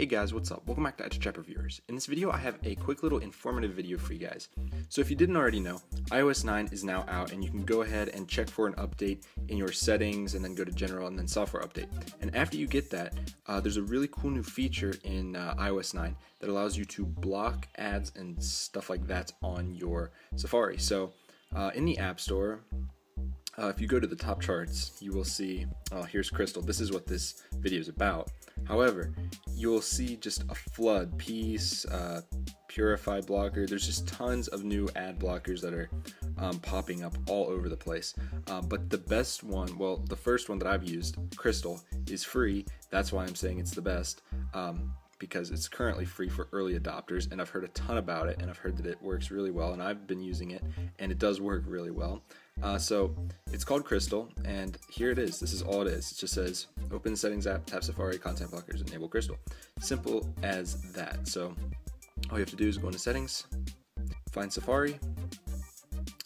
Hey guys, what's up? Welcome back to iTouch App Reviewers. In this video, I have a quick little informative video for you guys. So if you didn't already know, iOS 9 is now out and you can go ahead and check for an update in your settings and then go to general and then software update. And after you get that, uh, there's a really cool new feature in uh, iOS 9 that allows you to block ads and stuff like that on your Safari. So uh, in the App Store, uh, if you go to the top charts, you will see, oh, here's Crystal. This is what this video is about. However, you'll see just a flood, Peace, uh, Purify Blocker. There's just tons of new ad blockers that are um, popping up all over the place. Uh, but the best one, well, the first one that I've used, Crystal, is free. That's why I'm saying it's the best. Um, because it's currently free for early adopters and I've heard a ton about it and I've heard that it works really well and I've been using it and it does work really well. Uh, so it's called Crystal, and here it is. This is all it is. It just says open settings app, tap Safari, content blockers, enable Crystal. Simple as that. So all you have to do is go into settings, find Safari,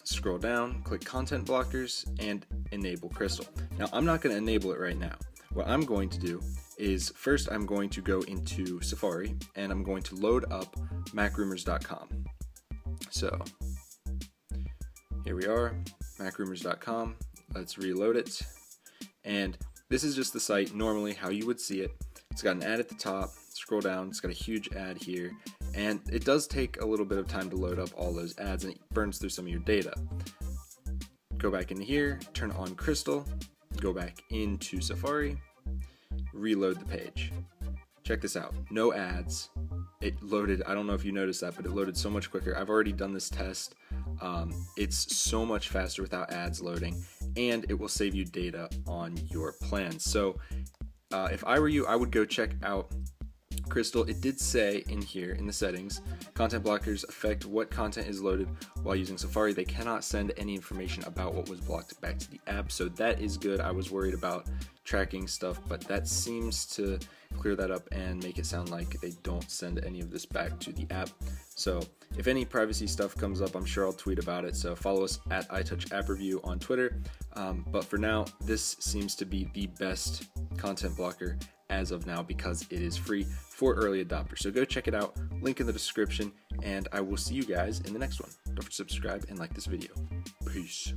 scroll down, click content blockers, and enable Crystal. Now I'm not going to enable it right now. What I'm going to do is first I'm going to go into Safari and I'm going to load up macrumors.com. So here we are macrumors.com. Let's reload it. And this is just the site normally how you would see it. It's got an ad at the top. Scroll down, it's got a huge ad here. And it does take a little bit of time to load up all those ads and it burns through some of your data. Go back in here, turn on Crystal, go back into Safari, reload the page. Check this out no ads. It loaded, I don't know if you noticed that, but it loaded so much quicker. I've already done this test um, it's so much faster without ads loading, and it will save you data on your plan. So, uh, if I were you, I would go check out Crystal. It did say in here in the settings, content blockers affect what content is loaded while using Safari. They cannot send any information about what was blocked back to the app, so that is good. I was worried about tracking stuff, but that seems to clear that up and make it sound like they don't send any of this back to the app. So if any privacy stuff comes up, I'm sure I'll tweet about it. So follow us at iTouch App Review on Twitter. Um, but for now, this seems to be the best content blocker as of now because it is free for early adopters. So go check it out. Link in the description, and I will see you guys in the next one. Don't forget to subscribe and like this video. Peace.